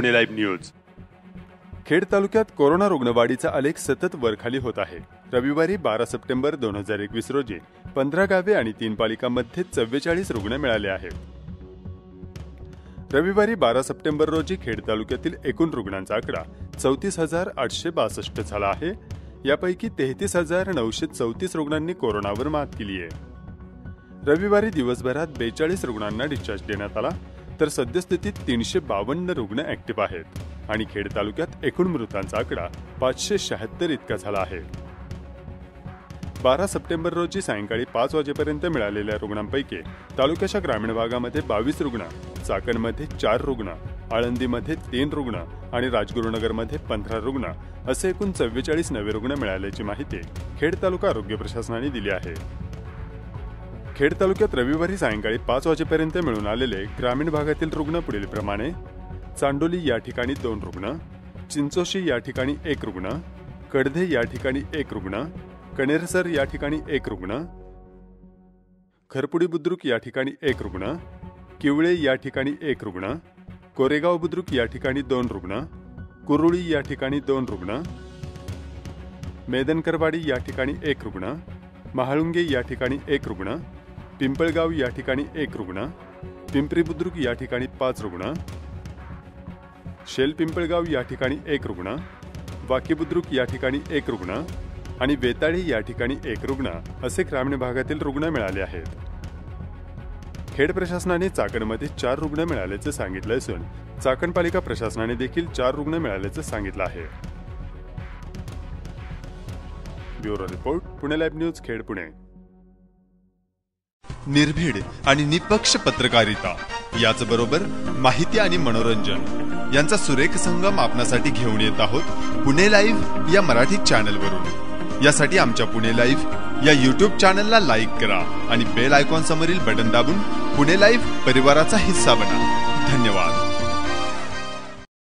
Pune live news. Khed तालुक्यात corona रुग्णवाढीचा आलेख सतत वरखाली होत आहे. रविवारी बारा सप्टेंबर दोन हजार एकवीस रोजी पंधरा गावे आणि तीन पालिकांमध्ये चव्वेचाळीस रुग्ण मिळाले आहेत. रविवारी बारा सप्टेंबर रोजी खेड तालुक्यातील एकूण रुग्णांचा आकडा चौतीस हजार आठशे बासष्ट झाला आहे. यापैकी तेहतीस हजार नऊशे चौतीस रुग्णांनी कोरोनावर मात केली आहे. रविवारी दिवसभरात बेचाळीस रुग्णांना डिस्चार्ज देण्यात आला. तर सद्यस्थितीत तीनशे बावन्न रुग्ण ऍक्टिव्ह आहेत आणि खेड तालुक्यात एकूण मृतांचा आकडा पाचशे शहात्तर इतका झाला आहे. बारा सप्टेंबर रोजी सायंकाळी पाच वाजेपर्यंत मिळालेल्या रुग्णांपैकी तालुक्याच्या ग्रामीण भागामध्ये बावीस रुग्ण चाकणमध्ये चार रुग्ण आळंदीमध्ये तीन रुग्ण आणि राजगुरुनगरमध्ये पंधरा रुग्ण असे एकूण चव्वेचाळीस नवे रुग्ण मिळाल्याची माहिती खेड तालुका आरोग्य प्रशासनाने दिली आहे. खेड तालुक्यात रविवारी सायंकाळी पाच वाजेपर्यंत मिळून आलेले ग्रामीण भागातील रुग्ण पुढील प्रमाणे चांडोली या ठिकाणी दोन रुग्ण चिंचोशी या ठिकाणी एक रुग्ण कडधे या ठिकाणी एक रुग्ण कणेरसर या ठिकाणी एक रुग्ण खरपुडी बुद्रुक या ठिकाणी एक रुग्ण किवळे या ठिकाणी एक रुग्ण कोरेगाव बुद्रुक या ठिकाणी दोन रुग्ण कुरुळी या ठिकाणी दोन रुग्ण मेदनकरवाडी या ठिकाणी एक रुग्ण महाळुंगे या ठिकाणी एक रुग्ण पिंपळगाव या ठिकाणी एक रुग्ण पिंपरी बुद्रुक या ठिकाणी पाच रुग्ण शेल पिंपळगाव या ठिकाणी एक रुग्ण वाकी बुद्रुक या ठिकाणी एक रुग्ण आणि वेताळी या ठिकाणी एक रुग्ण असे ग्रामीण भागातील रुग्ण मिळाले आहेत. खेड प्रशासनाने चाकणमध्ये चार रुग्ण मिळाल्याचं सांगितलं असून चाकण पालिका प्रशासनाने देखील चार रुग्ण मिळाल्याचं सांगितलं आहे. Bureau report Pune live news Khed Pune. निर्भीड आणि निपक्ष पत्रकारिता. याचबरोबर माहिती आणि मनोरंजन. यांचा सुरेख संगम आपणासाठी घेऊन येत आहोत पुणे लाईव्ह या मराठी चॅनलवरून. यासाठी आमच्या पुणे लाईव्ह या युट्यूब चॅनलला लाईक करा आणि बेल आयकॉन समोरील बटन दाबून पुणे लाईव्ह परिवाराचा हिस्सा बना. धन्यवाद.